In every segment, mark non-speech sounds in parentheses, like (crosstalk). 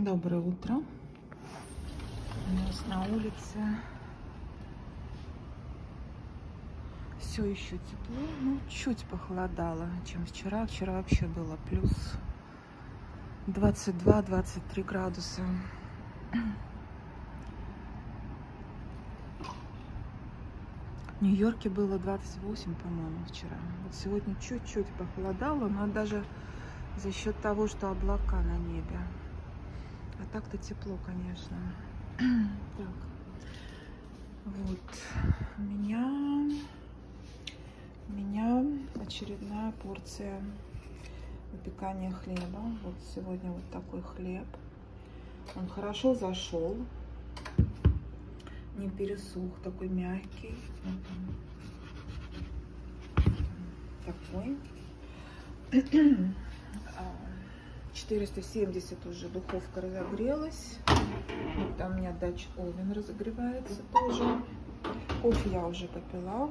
Доброе утро. У нас на улице все еще тепло, ну чуть похолодало, чем вчера. Вчера вообще было плюс 22-23 градуса. В Нью-Йорке было 28, по-моему, вчера. Вот сегодня чуть-чуть похолодало, но даже за счет того, что облака на небе. А так-то тепло, конечно. (clears throat) так. Вот. У меня, у меня очередная порция выпекания хлеба. Вот сегодня вот такой хлеб. Он хорошо зашел. Не пересух, такой мягкий. Такой. (clears throat) 470 уже духовка разогрелась. Там у меня дач овен разогревается тоже. Кофе я уже попила.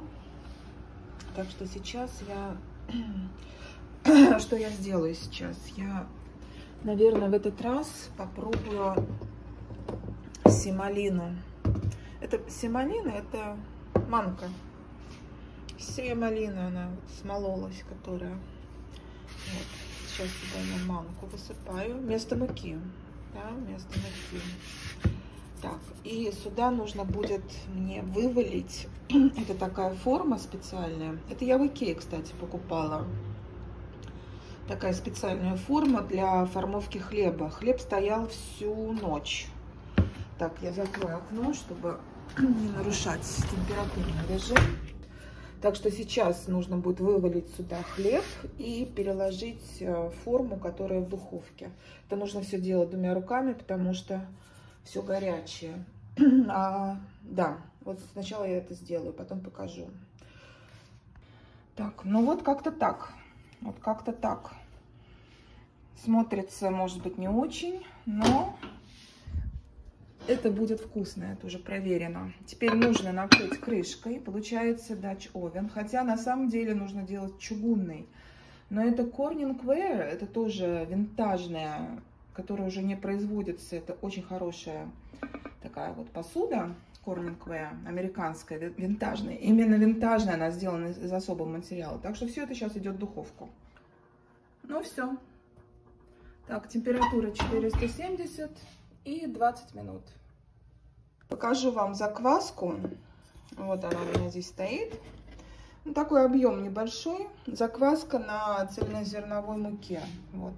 Так что сейчас я... (clears throat) Что я сделаю сейчас? Я, наверное, в этот раз попробую семалину. Это семалина, это манка. Семалина, она смололась, которая... Вот сейчас сюда я манку высыпаю вместо муки. Да, вместо муки. Так, и сюда нужно будет мне вывалить, (clears throat) это такая форма специальная, это я в Икее, кстати, покупала, такая специальная форма для формовки хлеба. Хлеб стоял всю ночь. Так, я закрою окно, чтобы (clears throat) не нарушать температурный режим. Так что сейчас нужно будет вывалить сюда хлеб и переложить э, форму, которая в духовке. Это нужно все делать двумя руками, потому что все горячее. (clears throat) А, да, вот сначала я это сделаю, потом покажу. Так, ну вот как-то так. Вот как-то так. Смотрится, может быть, не очень, но это будет вкусно, это уже проверено. Теперь нужно накрыть крышкой, получается Dutch Oven, хотя на самом деле нужно делать чугунный. Но это Corning это тоже винтажная, которая уже не производится, это очень хорошая такая вот посуда. Corning американская, винтажная. Именно винтажная она сделана из особого материала. Так что все это сейчас идет в духовку. Ну все. Так, температура 470 и 20 минут. Покажу вам закваску. Вот она у меня здесь стоит. Ну, такой объем небольшой. Закваска на цельнозерновой муке. Вот.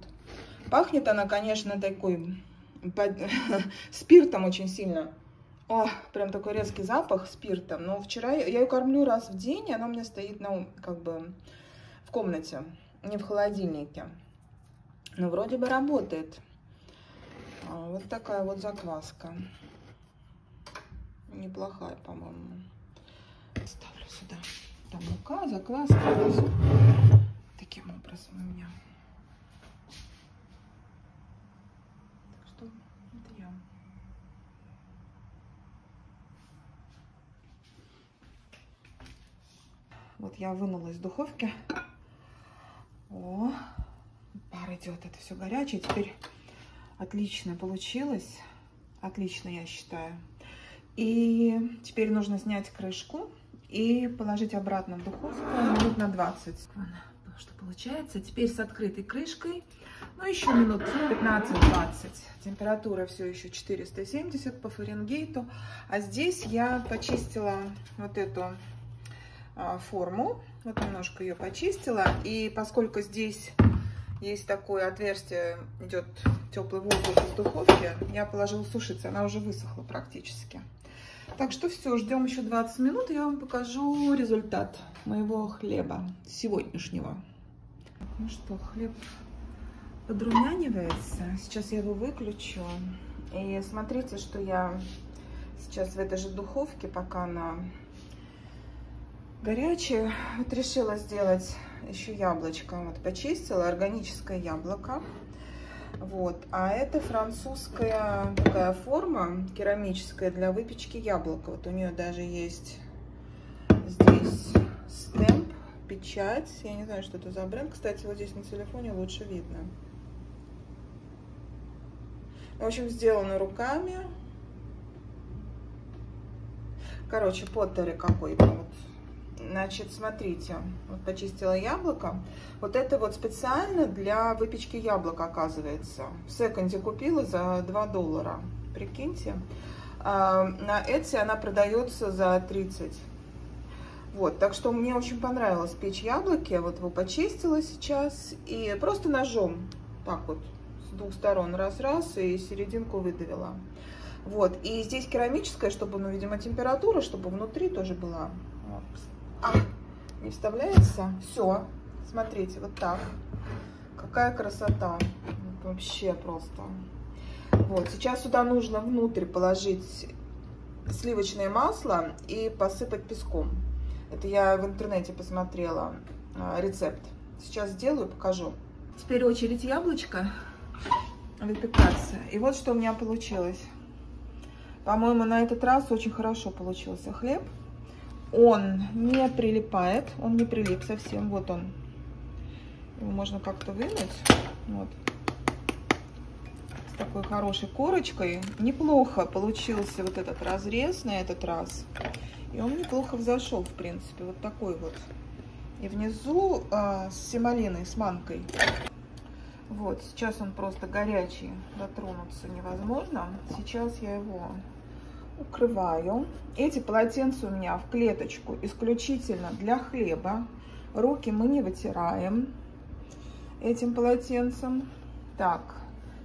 Пахнет она, конечно, такой (laughs) спиртом очень сильно. О, прям такой резкий запах спиртом. Но вчера я ее кормлю раз в день, и она у меня стоит, ну, как бы в комнате, не в холодильнике. Но вроде бы работает. А, вот такая вот закваска неплохая, по-моему. Ставлю сюда. Там мука, закваска. Таким образом у меня. Так что это я. Вот я вынула из духовки. О, пар идет. Это все горячее. Теперь отлично получилось. Отлично, я считаю. И теперь нужно снять крышку и положить обратно в духовку минут на 20. что получается. Теперь с открытой крышкой, ну еще минут 15-20. Температура все еще 470 по Фаренгейту. А здесь я почистила вот эту а, форму. Вот немножко ее почистила. И поскольку здесь есть такое отверстие, идет теплый воздух из духовки, я положила сушиться. Она уже высохла практически. Так что все, ждем еще 20 минут, и я вам покажу результат моего хлеба сегодняшнего. Ну что, хлеб подрумянивается. Сейчас я его выключу. И смотрите, что я сейчас в этой же духовке, пока она горячая, вот решила сделать еще яблочко. Вот почистила органическое яблоко. Вот. А это французская такая форма керамическая для выпечки яблока. Вот у нее даже есть здесь стемп, печать. Я не знаю, что это за бренд. Кстати, вот здесь на телефоне лучше видно. В общем, сделано руками. Короче, поттеры какой-то вот. Значит, смотрите, вот почистила яблоко. Вот это вот специально для выпечки яблок, оказывается. В секонде купила за 2 доллара. Прикиньте. А, на Etsy она продается за 30. Вот, так что мне очень понравилось печь яблоки. Вот его почистила сейчас. И просто ножом так вот с двух сторон раз-раз и серединку выдавила. Вот, и здесь керамическая, чтобы, ну, видимо, температура, чтобы внутри тоже была. Вот. Не вставляется. Все, смотрите, вот так. Какая красота. Вообще просто. Вот, сейчас сюда нужно внутрь положить сливочное масло и посыпать песком. Это я в интернете посмотрела а, рецепт. Сейчас сделаю, покажу. Теперь очередь яблочко выпекаться. И вот что у меня получилось. По-моему, на этот раз очень хорошо получился хлеб. Он не прилипает, он не прилип совсем. Вот он. Его можно как-то вынуть. Вот. С такой хорошей корочкой. Неплохо получился вот этот разрез на этот раз. И он неплохо взошел, в принципе. Вот такой вот. И внизу э, с семалиной, с манкой. Вот, сейчас он просто горячий, дотронуться невозможно. Сейчас я его укрываю. Эти полотенца у меня в клеточку исключительно для хлеба. Руки мы не вытираем этим полотенцем. Так,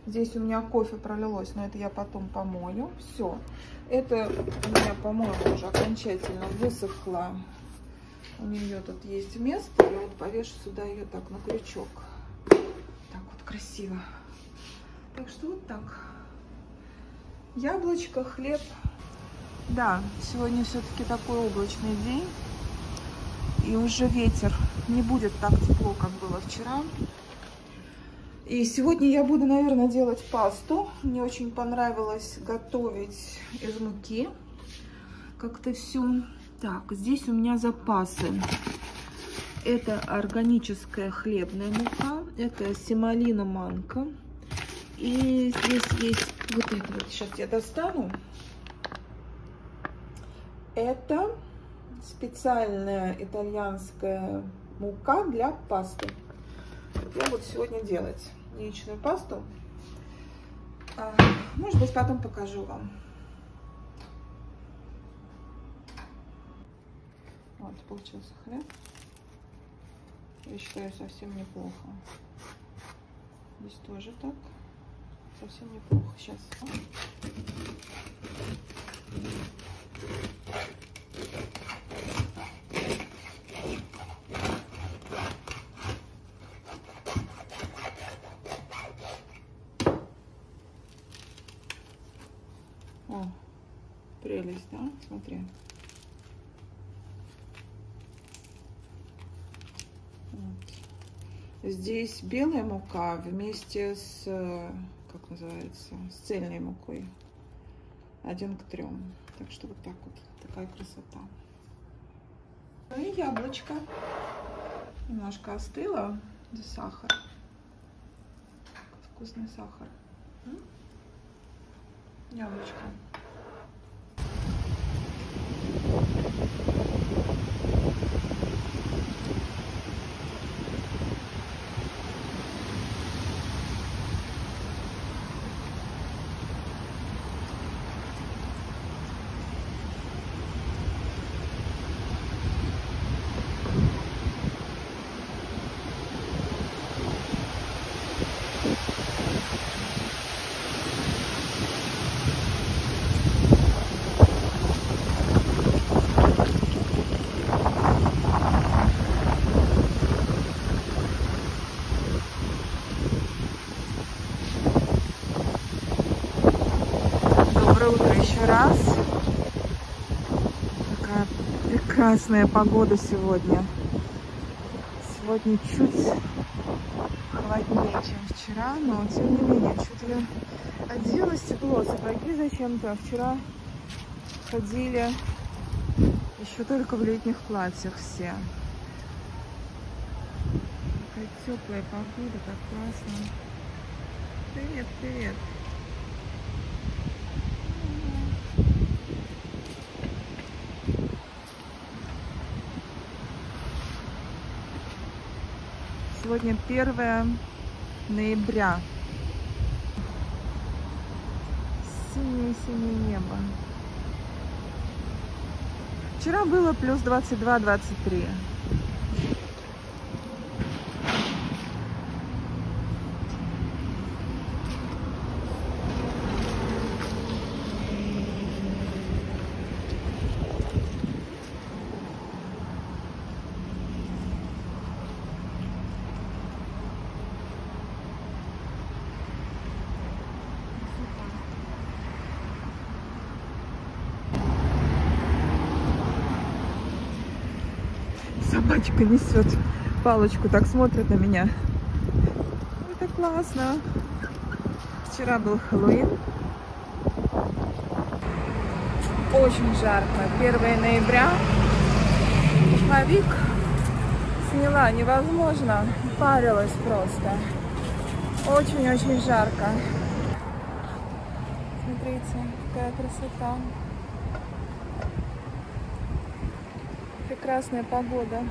здесь у меня кофе пролилось, но это я потом помою. Все, это у меня, по-моему, уже окончательно высохло. У нее тут есть место. Я вот повешу сюда ее так на крючок красиво. Так что вот так. Яблочко, хлеб. Да, сегодня все-таки такой облачный день. И уже ветер. Не будет так тепло, как было вчера. И сегодня я буду, наверное, делать пасту. Мне очень понравилось готовить из муки. Как-то все. Так, здесь у меня запасы. Это органическая хлебная мука. Это семалина манка. И здесь есть вот это вот. Сейчас я достану. Это специальная итальянская мука для пасты. Я буду сегодня делать яичную пасту. А, может быть, потом покажу вам. Вот, получился хлеб. Я считаю, совсем неплохо. Здесь тоже так. Совсем неплохо. Сейчас. О, прелесть, да? Смотри. Здесь белая мука вместе с, как называется, с цельной мукой. Один к трем. Так что вот так вот. Такая красота. Ну и яблочко. Немножко остыло. Сахар. Вкусный сахар. Яблочко. раз. Такая прекрасная погода сегодня. Сегодня чуть холоднее, чем вчера, но тем не менее, чуть ли оделась тепло, сапоги зачем-то. А вчера ходили еще только в летних платьях все. Такая теплая погода, так классно. Привет, привет. Сегодня 1 ноября. Синее-синее небо. Вчера было плюс 22-23. Собачка несет палочку, так смотрит на меня. Это классно. Вчера был Хэллоуин. Очень жарко. 1 ноября. Пуховик сняла невозможно. Парилась просто. Очень-очень жарко. Смотрите, какая красота. Прекрасная погода.